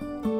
you